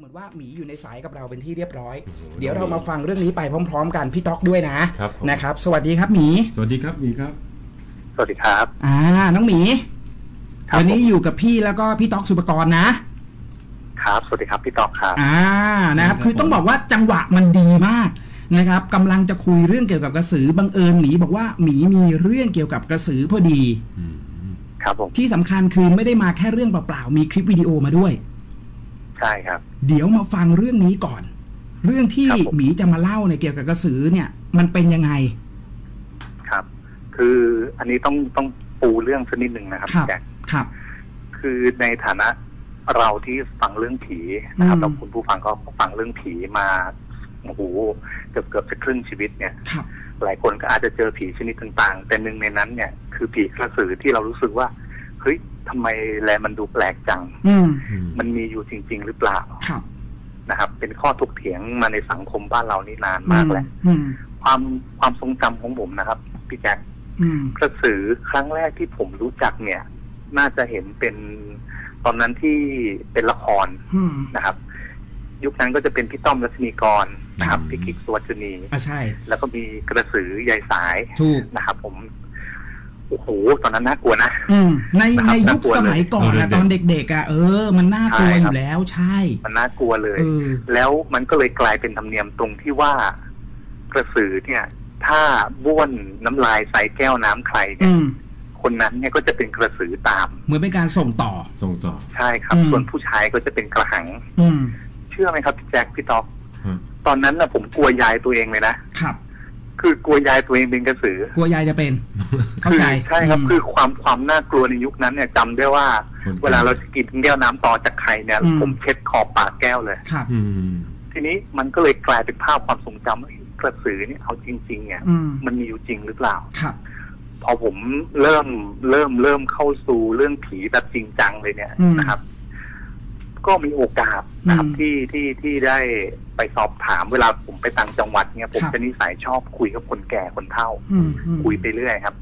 เหมือนว่าหมีอยู่ในสายกับเราเป็นที่เรียบร้อยโอ้โหเดี๋ยวเรามาฟังเรื่องนี้ไปพร้อม ๆ กันพี่ต๊อกด้วยนะครับผม นะครับ สวัสดีครับหมี สวัสดีครับมีครับ สวัสดีครับ อ่า น้องหมีครับ วันนี้ผมอยู่กับพี่แล้วก็พี่ต๊อกสุปกรณ์นะครับ สวัสดีครับพี่ตอกครับ อ่านะครับครับ คือต้องบอกว่าจังหวะมันดีมากนะครับกำลังจะคุยเรื่องเกี่ยวกับกระสือบังเอิญหมีบอกว่าหมีมีเรื่องเกี่ยวกับกระสือพอดีอืมครับผม ที่สำคัญคือไม่ได้มาแค่เรื่องเปล่าๆมีคลิปวิดีโอมาด้วย ใช่ครับ เดี๋ยวมาฟังเรื่องนี้ก่อน เรื่องที่ครับผม หมีจะมาเล่าเนี่ยเกี่ยวกับกระสือเนี่ย มันเป็นยังไง ครับ คืออันนี้ต้องต้องปูเรื่องสักนิดหนึ่งนะครับครับ แจ็คครับ คือในฐานะเราที่ฟังเรื่องผีนะครับอืม แล้วคุณผู้ฟังก็ฟังเรื่องผีมาโอ้โหเกือบเกือบจะครึ่งชีวิตเนี่ย ครับ หลายคนก็อาจจะเจอผีชนิดต่างๆ แต่หนึ่งในนั้นเนี่ยคือผีกระสือที่เรารู้สึกว่าเฮ้ย ทำไมแลมันดูแปลกจังอืมอืมมันมีอยู่จริง ๆ หรือเปล่าครับนะครับ เป็นข้อถกเถียงมาในสังคมบ้านเรานี่นานมากแล้วอืมความความทรงจำของผมนะครับพี่แจ็คอืมกระสือครั้งแรกที่ผมรู้จักเนี่ย น่าจะเห็นเป็นตอนนั้นที่เป็นละครอืมนะครับ ยุคนั้นก็จะเป็นพี่ต้อมรัชนีกรนะครับพี่กิ๊กสวัจนีอะใช่ แล้วก็มีกระสือยายสายถูกนะครับ ผม โอ้โหตอนนั้นน่ากลัวนะอืมในนะครับในยุคน่ากลัวสมัยก่อนเลยนะตอนเด็กๆอะเออ มันน่ากลัวใช่อครับยู่แล้วใช่ มันน่ากลัวเลยเออแล้วมันก็เลยกลายเป็นธรรมเนียมตรงที่ว่ากระสือเนี่ย ถ้าบ้วนน้ำลายใส่แก้วน้ำใครเนี่อืยมคนนั้นเนี่ยก็จะเป็นกระสือตาม เหมือนเป็นการส่งต่อส่งต่อ ใช่ครับอืมส่วนผู้ชายก็จะเป็นกระหัง อืมเชื่อไหมครับพี่แจ็คพี่ต๊อกฮะตอนนั้นนะผมกลัวยายตัวเองเลยนะครับ คือกลัวยายตัวเองเป็นกระสือกลัวยายจะเป็น เข้าคืใจใช่ครับมคือความความน่ากลัวในยุคนั้นเนี่ยจำได้ว่า คนเวลาเราจะกินแก้วน้ำต่อจากใครเนี่ย อืม ผมเช็ดขอบปากแก้วเลย ครับ อืม ทีนี้มันก็เลยกลายเป็นภาพความทรงจำว่าเฮ้ยกระสือเนี่ยเอาจริงๆเนี่ยอืมมันมีอยู่จริงหรือเปล่า ครับ พอผมเริ่มเริ่มเริ่มเข้าสู่เรื่องผีแบบจริงจังเลยเนี่ยอืม นะครับ ก็มีโอกาสนะครับอืมที่ที่ที่ได้ไปสอบถามเวลาผมไปต่างจังหวัดเนี่ยผมครับจะนิสัยชอบคุยกับคนแก่คนเฒ่าอืมอืมคุยไปเรื่อยครับ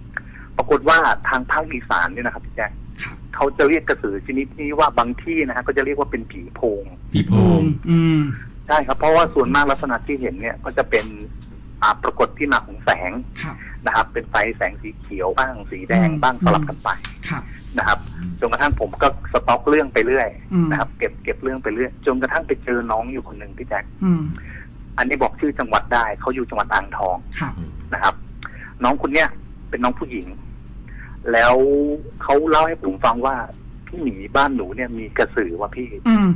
ปรากฏว่าทางภาคอีสานเนี่ยนะครับพี่แจ๊คครับเขาจะเรียกกระสือชนิดนี้ว่าบางที่นะฮะก็จะเรียกว่าเป็นผีโพงผีโพง อืมใช่ครับ เพราะว่าส่วนมากลักษณะที่เห็นเนี่ยก็จะเป็นอ่าปรากฏที่มาของแสงครับ นะครับ เป็นไฟแสงสีเขียวบ้างสีแดงอืมบ้างสลับกันไปครับ นะครับจนกระทั่งผมก็สต็อกเรื่องไปเรื่อยอืมนะครับ เก็บเก็บเรื่องไปเรื่อยจนกระทั่งไปเจอน้องอยู่คนหนึ่งพี่แจ๊คอืมอันนี้บอกชื่อจังหวัดได้เขาอยู่จังหวัดอ่างทองครับนะครับ น้องคนเนี้ยเป็นน้องผู้หญิง แล้วเขาเล่าให้ผมฟังว่าพี่หมีบ้านหนูเนี่ยมีกระสือว่ะพี่อืม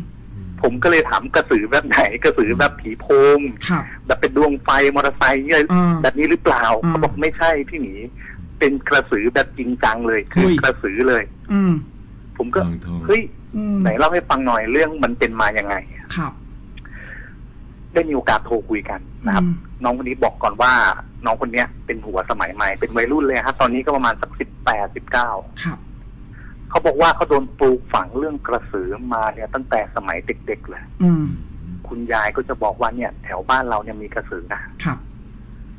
ผมก็เลยถามกระสือแบบไหนกระสือแบบผีโพงครับ แบบเป็นดวงไฟมอเตอร์ไซค์เนี่ยอืม แบบนี้หรือเปล่าอืม เขาบอกไม่ใช่พี่หมีเป็นกระสือแบบจริงจังเลยคือเฮ้ยกระสือเลย อืมผมก็อ่างทองเฮ้ยอืมไหนเล่าให้ฟังหน่อยเรื่องมันเป็นมายังไง ครับได้มีโอกาสโทรคุยกันนะครับ อืมน้องคนนี้บอกก่อนว่า น้องคนเนี้ยเป็นหัวสมัยใหม่เป็นวัยรุ่นเลยครับตอนนี้ก็ประมาณสักสิบแปดสิบเก้าครับ เขาบอกว่าเขาโดนปลูกฝังเรื่องกระสือมาเนี่ยตั้งแต่สมัยเด็กๆเลยอืม คุณยายก็จะบอกว่าเนี่ย แถวบ้านเราเนี่ยมีกระสือนะครับ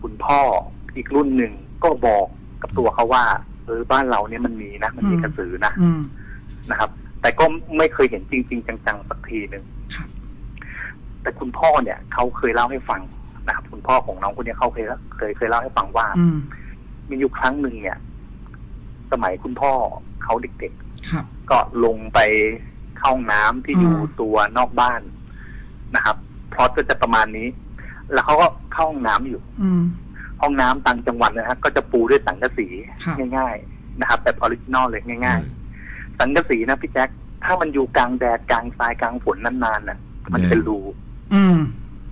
คุณพ่ออีกรุ่นหนึ่งก็บอกกับตัวเขาว่าเออบ้านเราเนี่ยมันมีนะมันมีอืมกระสือนะอืม นะครับ แต่ก็ไม่เคยเห็นจริง ๆ จังๆสักทีหนึ่งครับ แต่คุณพ่อเนี่ยเขาเคยเล่าให้ฟังนะครับ คุณพ่อของน้องคนเนี้ยเขาเคยเคยเคยเล่าให้ฟังว่า อืม มีอยู่ครั้งหนึ่งเนี่ย สมัยคุณพ่อ เขาเด็กครับๆก็ลงไปเข้าห้องน้ำที่อยู่อืมตัวนอกบ้านนะครับเพราะก็จะประมาณนี้ แล้วเขาก็เข้าห้องน้ำอยู่ อืมห้องน้ำต่างจังหวัดนะฮะก็จะปูด้วยสังกะสีครับง่าย ๆ นะครับแบบ original เลยง่าย ๆ สังกะสีนะพี่แจ็คถ้ามันอยู่กลางแดดกลางทรายกลางฝนนานๆน่ะ มันเป็นรูอืม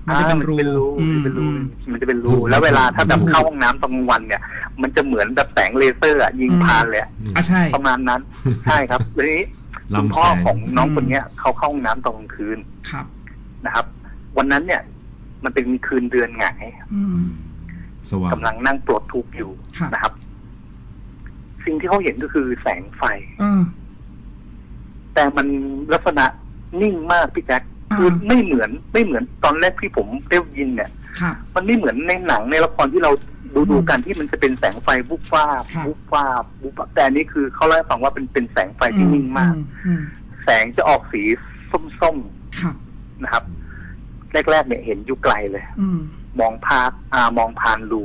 มันจะเป็นรูอ่ามันจะเป็นรูอืมมันจะเป็นรูแล้วเวลาถ้าแบบเข้าห้องน้ำตอนกลางวันเนี่ย มันจะเหมือนแบบแสงเลเซอร์อะยิงอืมผ่านเลยอะอะใช่ ประมาณนั้น ใช่ครับแล้วนี้คุณลำแสพ่องของน้องคนเนี้ยเขาเข้าห้องน้ำตอนกลางคืนครับ นะครับ วันนั้นเนี่ย มันเป็นคืนเดือนหงายอือืมมสว่างกำลังนั่งปลดทุกข์อยู่ครับ นะครับ สิ่งที่เขาเห็นก็คือแสงไฟ เออ แต่มันลักษณะนิ่งมากพี่แจ็คอ่า คือไม่เหมือนไม่เหมือนตอนแรกที่ผมได้ยินเนี่ย ครับ มันไม่เหมือนในหนังในละครที่เรา ดูอืมดูกันที่มันจะเป็นแสงไฟบุบฟ้าบครับบุบฟ้าบบุบฟ้าบแต่อันนี้คือเขาเล่าให้ฟังว่าเป็นเป็นแสงไฟที่นิ่งมากอืมแสงจะออกสีส้มครับๆนะครับ แรกๆเนี่ยเห็นอยู่ไกลเลยอืมมองพาอ่ามองผ่านรู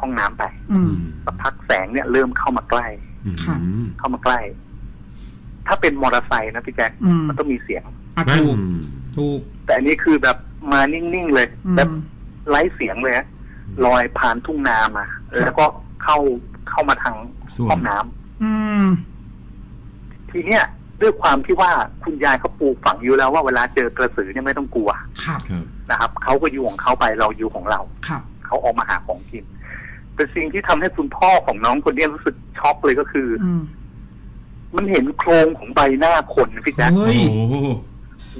ห้องน้ำไปอืมสักพักแสงเนี่ยเริ่มเข้ามาใกล้อืมครับเข้ามาใกล้ ถ้าเป็นมอเตอร์ไซค์นะพี่แจ๊คอืมมันต้องมีเสียงอะแม่นถูกถูกแต่อันนี้คือแบบมานิ่งๆเลยอืมแบบไร้เสียงเลยฮะ ลอยผ่านทุ่งนามาแล้วก็เข้าเข้ามาทางส่วห้อนงน้ำอืม ทีเนี้ยด้วยความที่ว่าคุณยายเขาปลูกฝังอยู่แล้วว่าเวลาเจอกระสือเนี่ยไม่ต้องกลัวครับครับนะครับเขาก็อยู่ของเขาไปเราอยู่ของเราครับเขาออกมาหาของกิน แต่สิ่งที่ทำให้คุณพ่อของน้องคนเนี้ยรู้สึกช็อกเลยก็คือออืมมันเห็นโครงของใบหน้าคนนะพี่แจ๊คเฮ้ยโอ้โห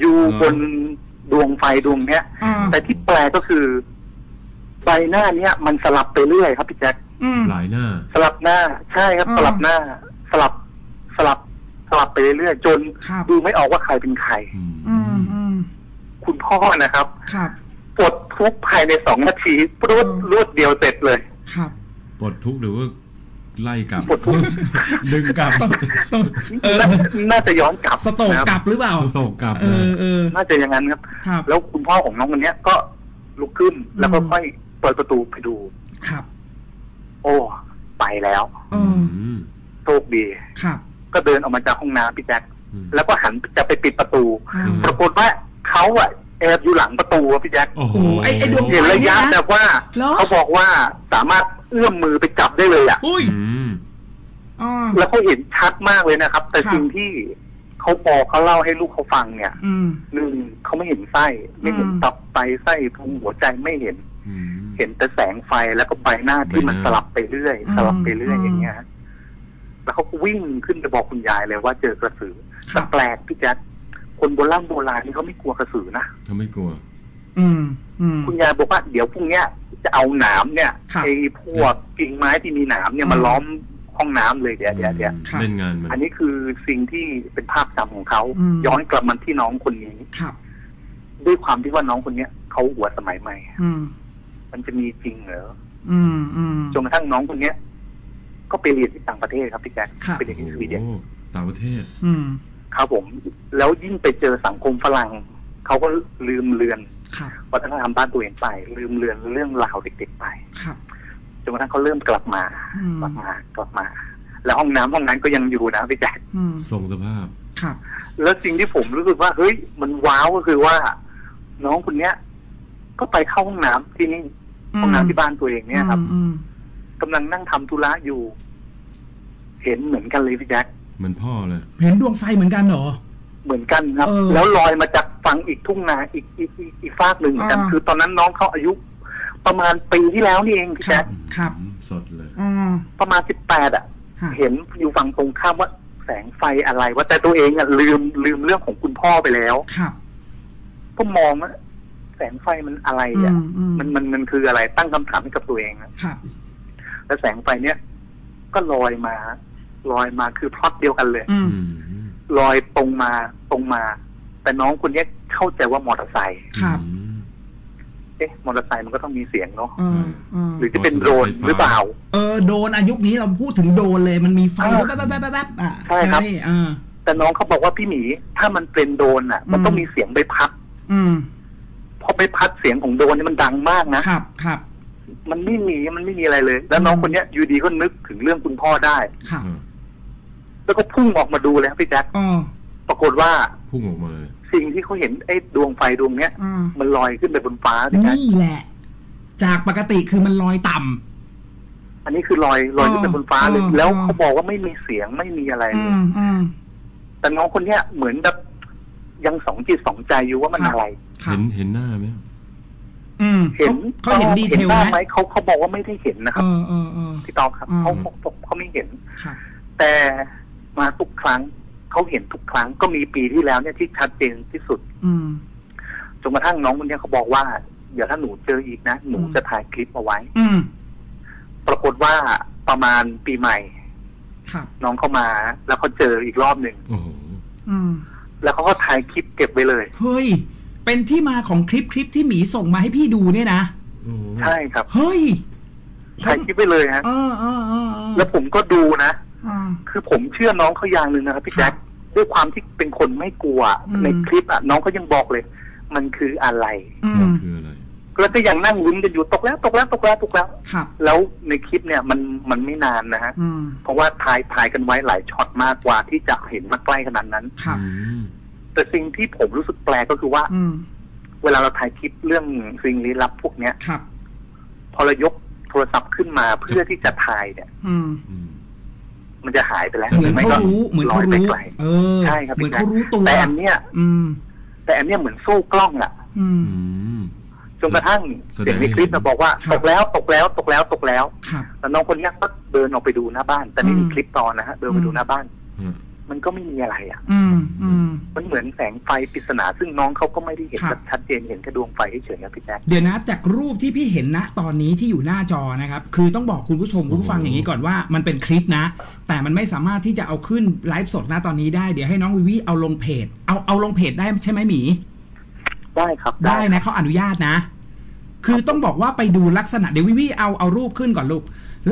อยู่เหรอบนดวงไฟดวงเนี้ยอ่าแต่ที่แปลกก็คือ ใบหน้าเนี้ยมันสลับไปเรื่อยครับพี่แจ๊คอืม หลายหน้า สลับหน้าใช่ครับอ่าสลับหน้า สลับสลับสลับไปเรื่อยๆจนครับ ดูไม่ออกว่าใครเป็นใคร อืมอืมอืมคุณพ่อนะครับครับ ปลดทุกข์ภายในสองนาทีรวดอืม รวดเดียวเสร็จเลย ครับ ปลดทุกข์หรือว่าไล่กลับ ปลดทุกข์ ดึงกลับต้องเออน่าน่าจะย้อนกลับสโตกนะครับกลับหรือเปล่าตกกลับเออเออน่าจะอย่างนั้นครับ ครับ แล้วคุณพ่อของน้องคนเนี้ยก็ลุกขึ้นแล้วก็อืม ค่อย เปิดประตูไปดู ครับ โอ้ ไปแล้วเออมโชคดี ครับ ก็เดินออกมาจากห้องน้ำพี่แจ๊คอืม แล้วก็หันจะไปปิดประตู อืม ปรากฏว่าเขาอะแอบอยู่หลังประตูอะพี่แจ๊คโอ้โหโอ้ไอ้ไอ้ดวง เห็นระยะแบบว่าเหรอ เขาบอกว่าสามารถเอื้อมมือไปจับได้เลยอะ อุ้ยอืม อ๋อ แล้วเขาเห็นชัดมากเลยนะครับ แต่ครับ สิ่งที่เขาบอกเขาเล่าให้ลูกเขาฟังเนี่ยอืม หนึ่งเขาไม่เห็นไส้ ไม่เห็นอืม ตับไตไส้พุงหัวใจไม่เห็นอืม เห็นแต่แสงไฟแล้วก็ใบหน้าที่มันใบหสน้าลับไปเรื่อยอืมสลับไปเรื่อยอืมอย่างเงี้ยฮะแล้วเขาก็วิ่งขึ้นไปบอกคุณยายเลยว่าเจอกระสือครัแต่บแปลกพี่แจ๊คคนโบราณโบราณนี่เขาไม่กลัวกระสือนะเขาไม่กลัว อืมอืมคุณยายบอกว่าเดี๋ยวพรุ่งเนี้ยจะเอาหนามเนี่ยครับไอ้พวกกิ่งไม้ที่มีหนามเนี่ยมาอืมล้อมห้องน้ำเลยเดี๋ยวเดี๋ยวเดี๋ยวครับเล่นงานมันอันนี้คือสิ่งที่เป็นภาพจำของเขาอืมย้อนกลับมาที่น้องคนนี้ครับ ด้วยความที่ว่าน้องคนเนี้ยเขาหัวสมัยใหม่อื มมันจะมีจริงเหรออืมอืมจนกระทั่งน้องคนเนี้ย ก็ไปเรียนที่ต่างประเทศครับพี่แจ๊คครับไปเรียนที่สวีเดนโอ้ต่างประเทศ อืมครับผม แล้วยิ่งไปเจอสังคมฝรั่งเขาก็ลืมเลือนครับวัฒนธรรมบ้านตัวเองไป ลืมเลือนเรื่องราวเด็กๆไปครับ จนกระทั่งเขาเริ่มกลับมาอืม กลับมากลับมา แล้วห้องน้ำห้องนั้นก็ยังอยู่นะพี่แจ๊ค อืมทรงสภาพ ครับ แล้วสิ่งที่ผมรู้สึกว่าเฮ้ยมันว้าวก็คือว่า น้องคนเนี้ย ก็ไปเข้าห้องน้ำที่นี่ ห้องน้ำที่บ้านตัวเองเนี่ยครับอืมกำลังนั่งทำธุระอยู่ เห็นเหมือนกันเลยพี่แจ๊คเหมือนพ่อเลย เห็นดวงไฟเหมือนกันเหรอเหมือนกันครับเออแล้วลอยมาจากฝั่งอีกทุ่งนาอีกอีกอีกอีกฟากหนึ่งเหมือนกันอ่าคือตอนนั้นน้องเขาอายุประมาณปีที่แล้วนี่เองพี่ครัแจ๊บคครับอืมสดเลยอ๋อประมาณสิบแปดอะฮะเห็นอยู่ฝั่งตรงข้ามว่าแสงไฟอะไรว่าแต่ตัวเองอะลืมลืมเรื่องของคุณพ่อไปแล้ว ครับ ก็มองว่าแส งไฟมันอะไรอือะมอืมมันมันมันคืออะไรตั้งคำถามให้กับตัวเองอะครับแล้วแสงไฟเนี้ยก็ลอยมา ลอยมาคือพล็อตเดียวกันเลยอืมอืมลอยตรงมาตรงมา แต่น้องคนเนี้ยเข้าใจว่ามอเตอร์ไซค์ครับอืมเอ๊ะมอเตอร์ไซค์มันก็ต้องมีเสียงเนาะเออเออหรือจะเป็นโดรนหรือเปล่า เออโดนอายุคนี้เราพูดถึงโดนเลยมันมีไฟอ่าแป๊บแป๊บแป๊บแป๊บแป๊บอะใช่ครับอ่าแต่น้องเขาบอกว่าพี่หมีถ้ามันเป็นโดรนอะ มันอืมต้องมีเสียงใบพัด อืมเพราะใบพัดเสียงของโดรนนี่มันดังมากนะครับครับ มันไม่มีมันไม่มีอะไรเลย แล้วน้องคนเนี้ยอยู่ดีก็นึกถึงเรื่องคุณพ่อได้ครับเออแล้วก็พุ่งออกมาดูเลยครับพี่แจ๊คอ๋อปรากฏว่าพุ่งออกมาเลยสิ่งที่เขาเห็นไอ้ดวงไฟดวงเนี้ยอ่ามันลอยขึ้นไปบนฟ้าพี่แจ๊คนี่แหละ จากปกติคือมันลอยต่ำอันนี้คือลอยลอยขึ้นไปบนฟ้าเลยอ๋อแล้วอ๋อเขาบอกว่าไม่มีเสียงไม่มีอะไรอืเลยมอืมแต่น้องคนเนี้ยเหมือนแบบยังสองจิตสองใจอยู่ว่ามันครับอะไร ครัเห็บนเห็นหน้าไหมอืมเห็นเขาเขาเห็นดีเทลบ้างไหไหมมเขาเขาบอกว่าไม่ได้เห็นนะคเอรับอเออเออ พี่ตองครับอืม เขาเขาเขาไม่เห็นครับแต่มาทุกครั้งเขาเห็นทุกครั้งก็มีปีที่แล้วเนี่ยที่ชัดเจนที่สุดอืม จนกระทั่งน้องคนเนี้ยเขาบอกว่าเดี๋ยวถ้าหนูเจออีกนะหนูอืม จะถ่ายคลิปเอาไว้ อืมปรากฏว่าประมาณปีใหม่ครับน้องเข้ามา แล้วเขาเจออีกรอบหนึ่ง โอ้โห อืมแล้วเขาก็ถ่ายคลิปเก็บไว้เลย เฮ้ย เป็นที่มาของคลิปคลิปที่หมีส่งมาให้พี่ดูเนี่ยนะโอ้โหใช่ครับ เฮ้ยถ่ายคลิปไว้เลยฮะเออเออเออเออแล้วผมก็ดูนะอ่าคือผมเชื่อน้องเขาอย่างหนึ่งนะครับพี่แจ๊คครับด้วยความที่เป็นคนไม่กลัวอืมในคลิปอะน้องเขายังบอกเลย มันคืออะไรอืมันมคืออะไรแล้วก็ยังนั่งลุ้นกันอยู่ตกแล้วตกแล้วตกแล้วตกแล้วครับแล้วในคลิปเนี่ยมันมันไม่นานนะฮะอืมเพราะว่าถ่ายถ่ายกันไว้หลายช็อตมากกว่าที่จะเห็นมาใกล้ขนาดนั้นครับอืม แต่สิ่งที่ผมรู้สึกแปลกก็คือว่า อืม เวลาเราถ่ายคลิปเรื่องสิ่งลี้ลับพวกเนี้ย ครับ พอเรายกโทรศัพท์ขึ้นมาเพื่อที่จะถ่ายเนี่ย อืม อืม มันจะหายไปแล้วเหมือนไม่เขาก็รู้ เหมือนลอเขายไปรู้ ไกล เออ ใช่ครับ เหมือนเขารู้ตัวแต่อันเนี้ยอืม แต่อันเนี้ยเหมือนสู้กล้องอะอืม อืม จนกระทั่งแสดงเด็กในคลิปมาบอกว่า ครับ ตกแล้วตกแล้วตกแล้วตกแล้วครับ แล้วน้องคนเนี้ยก็เดินออกไปดูหน้าบ้าน แต่ไม่มีอืมคลิปตอนนะฮะเดินไปดูหน้าบ้านฮะ มันก็ไม่มีอะไรอะ อืมอืมมันเหมือนแสงไฟปริศนาซึ่งน้องเขาก็ไม่ได้เห็นครับแบบชัดเจนเห็นแค่ดวงไฟเฉยๆนะพี่แจ๊คเดี๋ยวนะจากรูปที่พี่เห็นณตอนนี้ที่อยู่หน้าจอนะครับ คือต้องบอกคุณผู้ชมคุณผู้ฟังอย่างนี้ก่อนว่ามันเป็นคลิปนะ แต่มันไม่สามารถที่จะเอาขึ้นไลฟ์สดณตอนนี้ได้เดี๋ยวให้น้องวิวีเอาลงเพจ เอาเอาลงเพจได้ใช่ไหมหมี ได้ครับได้นะเขาอนุญาตนะ คือต้องบอกว่าไปดูลักษณะเดี๋ยววิวีเอาเอารูปขึ้นก่อนลูก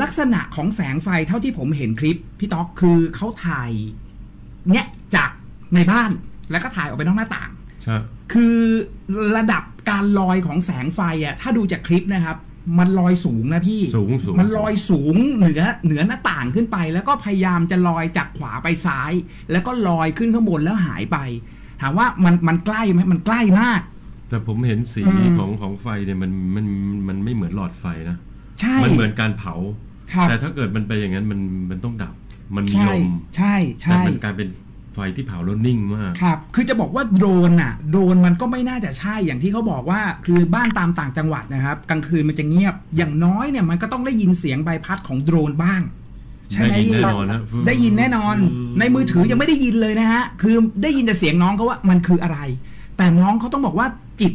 ลักษณะของแสงไฟเท่าที่ผมเห็นคลิปพี่ต๊อกคือเขาถ่าย เนี่ยจากในบ้านแล้วก็ถ่ายออกไปนอกหน้าต่างใช่คือระดับการลอยของแสงไฟอะถ้าดูจากคลิปนะครับ มันลอยสูงนะพี่สูงสูงมันลอยสูงเหนือเหนือหน้าต่างขึ้นไป แล้วก็พยายามจะลอยจากขวาไปซ้าย แล้วก็ลอยขึ้นข้างบนแล้วหายไป ถามว่ามันมันใกล้ไหมมันใกล้มาก แต่ผมเห็นสีอืมของของไฟเนี่ยมันมันมันไม่เหมือนหลอดไฟนะใช่มันเหมือนการเผาครับแต่ถ้าเกิดมันไปอย่างนั้นมันมันต้องดับ มันมีใช่ลมใช่แต่ใช่มันกลายเป็นไฟที่เผาแล้วนิ่งมากครับ คือจะบอกว่าโดรนน่ะโดรนมันก็ไม่น่าจะใช่อย่างที่เขาบอกว่าคือบ้านตามต่างจังหวัดนะครับกลางคืนมันจะเงียบ อย่างน้อยเนี่ยมันก็ต้องได้ยินเสียงใบพัดของโดรนบ้างใช่ไหมได้ยินพี่แน่นอนนะได้ยินแน่นอน ในมือถือยังไม่ได้ยินเลยนะฮะ คือได้ยินแต่เสียงน้องเขาว่ามันคืออะไร แต่น้องเขาต้องบอกว่าจิต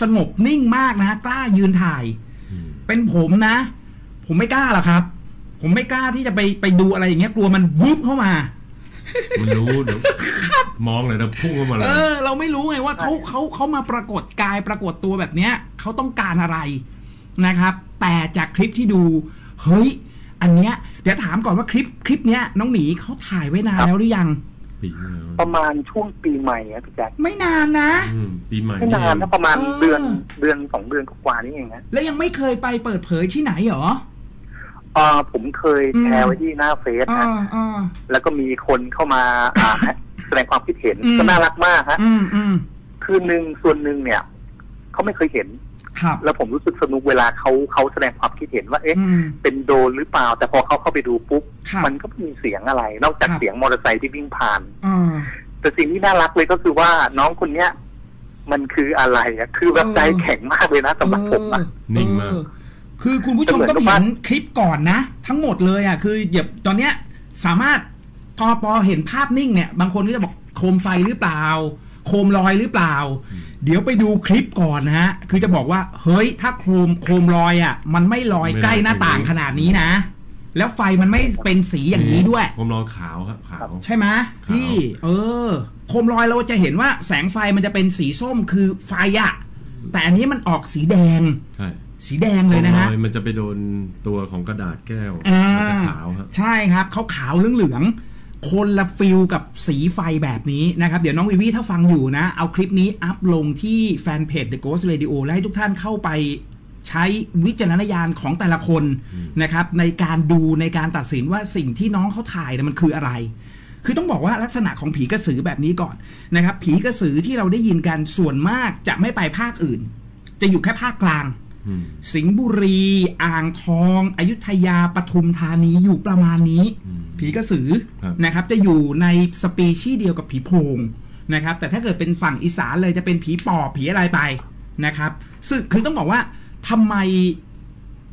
สงบนิ่งมากนะ กล้ายืนถ่ายอืมเป็นผมนะ ผมไม่กล้าหรอกครับ ผมไม่กล้าที่จะไปไปดูอะไรอย่างเงี้ยกลัวมันวุบเข้ามา มันรู้เดี๋ยวมองเลยนะพุ่งเข้ามาเลยเออ เราไม่รู้ไงว่าเขาเขาเขามาปรากฏกายปรากฏตัวแบบเนี้ยเขาต้องการอะไรนะครับ แต่จากคลิปที่ดู เฮ้ย อันเนี้ยเดี๋ยวถามก่อนว่าคลิปคลิปเนี้ยน้องหมีเขาถ่ายไว้นานแล้วหรือยังปีใหม่ประมาณช่วงปีใหม่อะพี่แจ๊คไม่นานนะ อืมปีใหม่ไม่นานนะประมาณเออเดือนเดือนสองเดือนกว่าๆนี่เองนะแล้วยังไม่เคยไปเปิดเผยที่ไหนเหรอเอ่อผมเคยแชร์ไว้ที่หน้าเฟซอ่านะอ่าแล้วก็มีคนเข้ามาอ่าแสดงความคิดเห็นอืมก็น่ารักมากฮะอืมอืมคือหนึ่งส่วนหนึ่งเนี่ยเขาไม่เคยเห็นครับแล้วผมรู้สึกสนุกเวลาเขาเขาแสดงความคิดเห็นว่า เอ๊ะอืมเป็นโดรนหรือเปล่า แต่พอเขาเข้าไปดูปุ๊บครับมันก็ไม่มีเสียงอะไร นอกจากครับเสียงมอเตอร์ไซค์ที่วิ่งผ่านอ่าแต่สิ่งที่น่ารักเลยก็คือว่าน้องคนเนี้ยมันคืออะไรอะคือแบบเออใจแข็งมากเลยนะสำหรับผมอะนิ่งมากเออ คือคุณผู้ชมเหมือนต้องกับเห็ว่านคลิปก่อนนะ ทั้งหมดเลยอะคือเดี๋ยวตอนเนี้ยสามารถพอพอเห็นภาพนิ่งเนี่ย บางคนก็จะบอกโคมไฟหรือเปล่า โคมลอยหรือเปล่า เดี๋ยวไปดูคลิปก่อนนะฮะ คือจะบอกว่า เฮ้ยถ้าโคมโคมลอยอะ มันไม่ลอยไม่ลอยใกล้หน้าต่างขนาดนี้นะ แล้วไฟมันไม่เป็นสีอย่างนี้ด้วยผมรอขาวครับขาวใช่ไหมพี่ เออ โคมลอยเราจะเห็นว่าแสงไฟมันจะเป็นสีส้มคือไฟอะแต่อันนี้มันออกสีแดงใช่ สีแดงเลยนะฮะผมรอมันจะไปโดนตัวของกระดาษแก้วอ่ามันจะขาวครับใช่ครับเขาขาวเหลืองๆคนละฟิลกับสีไฟแบบนี้นะครับ เดี๋ยวน้องวิวีถ้าฟังอยู่นะ เอาคลิปนี้อัพลงที่แฟนเพจ The Ghost Radio และให้ทุกท่านเข้าไปใช้วิจารณญาณของแต่ละคนอืมนะครับในการดูในการตัดสินว่าสิ่งที่น้องเขาถ่ายเนี่ยมันคืออะไร คือต้องบอกว่าลักษณะของผีกระสือแบบนี้ก่อนนะครับ ผีกระสือที่เราได้ยินกันส่วนมากจะไม่ไปภาคอื่น จะอยู่แค่ภาคกลางอืม สิงห์บุรี อ่างทอง อยุธยาปทุมธานีอยู่ประมาณนี้อืมผีกระสือครับนะครับ จะอยู่ในสปีชีส์เดียวกับผีโพงนะครับ แต่ถ้าเกิดเป็นฝั่งอีสานเลยจะเป็นผีปอบผีอะไรไปนะครับ ซึ่งคือต้องบอกว่าทำไม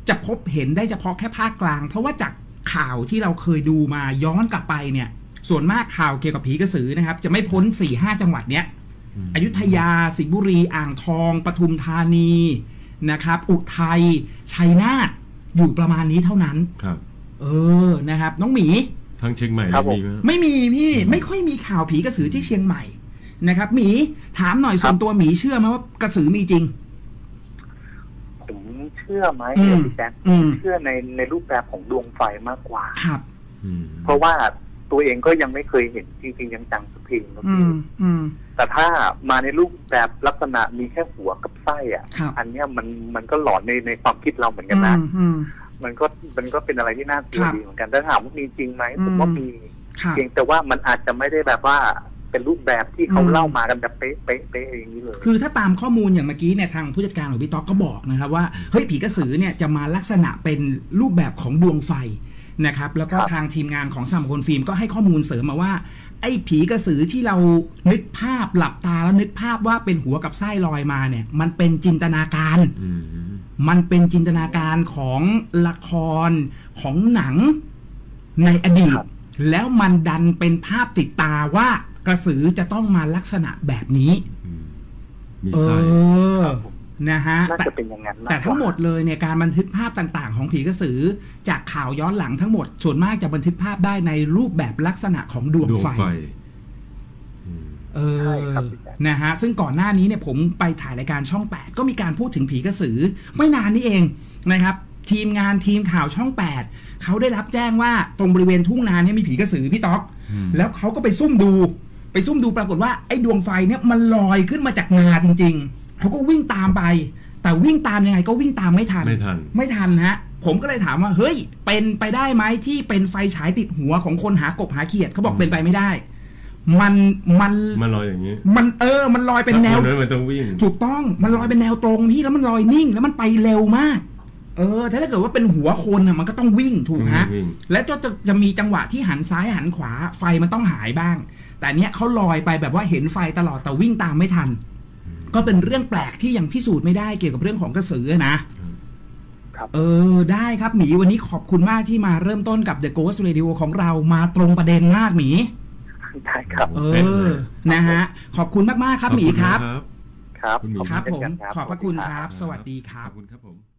จะพบเห็นได้เฉพาะแค่ภาคกลาง เพราะว่าจากข่าวที่เราเคยดูมาย้อนกลับไปเนี่ย ส่วนมากข่าวเกี่ยวกับผีกระสือนะครับ จะไม่พ้น4ี่ห้าจังหวัดเนี้ยมอยุธยาสิงห์บุรี อ่างทองปทุมธานี นะครับ อุทัยชัยนาทอยู่ประมาณนี้เท่านั้น ครับ เออนะครับ น้องหมี ทั้งเชียงใหม่ครับผม มีไหมไม่มีพี่อืมไม่ค่อยมีข่าวผีกระสือที่เชียงใหม่นะครับ หมีถามหน่อยส่วนตัวหมีเชื่อไหมว่ากระสือมีจริง ผมเชื่อไหมอืมพี่แจ๊คอืม เชื่อในในรูปแบบของดวงไฟมากกว่า ครับ อืม เพราะว่า ตัวเองก็ยังไม่เคยเห็นจริงๆยังจังๆสักทีครับอืพี่มอืม แต่ถ้ามาในรูปแบบลักษณะมีแค่หัวกับไส้อะ ครับ อันเนี้ยมันมันก็หลอนในในความคิดเราเหมือนกัอืนนะมอืม มันก็มันก็เป็นอะไรที่น่ากลัวครับดีเหมือนกันถ้าถามว่ามีจริงไหมอืม ผมว่ามีครับเพียงแต่ว่ามันอาจจะไม่ได้แบบว่าเป็นรูปแบบที่เขาอืม เล่ามากันแบบเป๊ะเป๊ะเป๊ะอย่างนี้เลย คือถ้าตามข้อมูลอย่างเมื่อกี้เนี่ยทางผู้จัดการของพี่ต๊อกก็บอกนะครับว่าเฮ้ยผีกระสือเนี่ยจะมาลักษณะเป็นรูปแบบของดวงไฟ นะครับ แล้วก็ครับทางทีมงานของสามคนฟิล์มก็ให้ข้อมูลเสริมมาว่า ไอ้ผีกระสือที่เรานึกภาพหลับตาแล้วนึกภาพว่าเป็นหัวกับไส้ลอยมาเนี่ย มันเป็นจินตนาการอืมมันเป็นจินตนาการของละครของหนังในอดีตครับแล้วมันดันเป็นภาพติดตาว่ากระสือจะต้องมาลักษณะแบบนี้อืมมีเอไส้อ นะฮะน่าแต่จะเป็นอย่างนั้นากกว่าแต่ทั้งหมดเลยเนี่ยการบันทึกภาพต่างๆ ของผีกระสือ จากข่าวย้อนหลังทั้งหมด ส่วนมากจะบันทึกภาพได้ในรูปแบบลักษณะของดวงดวงไฟไฟอืมเอใช่อครับพี่แจ๊คนะฮะ ซึ่งก่อนหน้านี้เนี่ยผมไปถ่ายรายการช่อง 8 ก็มีการพูดถึงผีกระสือ ไม่นานนี้เองนะครับ ทีมงานทีมข่าวช่อง 8 เขาได้รับแจ้งว่าตรงบริเวณทุ่งนาเนี่ยมีผีกระสือพี่ต๊อกอืมแล้วเขาก็ไปซุ่มดู ไปซุ่มดูปรากฏว่าไอ้ดวงไฟเนี่ยมันลอยขึ้นมาจากนาจริง ๆ เขาก็วิ่งตามไป แต่วิ่งตามยังไงก็วิ่งตามไม่ทัน ไม่ทัน ไม่ทันฮะ ผมก็เลยถามว่า เฮ้ย เป็นไปได้ไหมที่เป็นไฟฉายติดหัวของคนหากบหาเขียดเขาบอกอืมเป็นไปไม่ได้ มันมันมันลอยอย่างนี้ มันเออ มันลอยเป็นแนวถ้าคนั้นมันต้องวิ่ง ถูกต้องมันลอยเป็นแนวตรงพี่แล้วมันลอยนิ่ง แล้วมันไปเร็วมากเออ ถ้าถ้าเกิดว่าเป็นหัวคนอะมันก็ต้องวิ่งถูกฮะวิ่งและจะจะจะมีจังหวะที่หันซ้ายหันขวาไฟมันต้องหายบ้าง แต่เนี้ยเขาลอยไปแบบว่าเห็นไฟตลอดแต่วิ่งตามไม่ทัน ก็เป็นเรื่องแปลกที่ยังพิสูจน์ไม่ได้เกี่ยวกับเรื่องของกระสือนะครับ เออ ได้ครับหมีวันนี้ขอบคุณมากที่มาเริ่มต้นกับ The Ghost Radio ของเรามาตรงประเด็นมากหมีได้ครับ เอเป็นเลอยนะฮะ ขอบคุณมาก ๆ ครับหมีครับขอณครับคุณหมีครับเช่ผนมกันขอบพระคุณครับบสวัสดีครับ ขอบคุณครับผม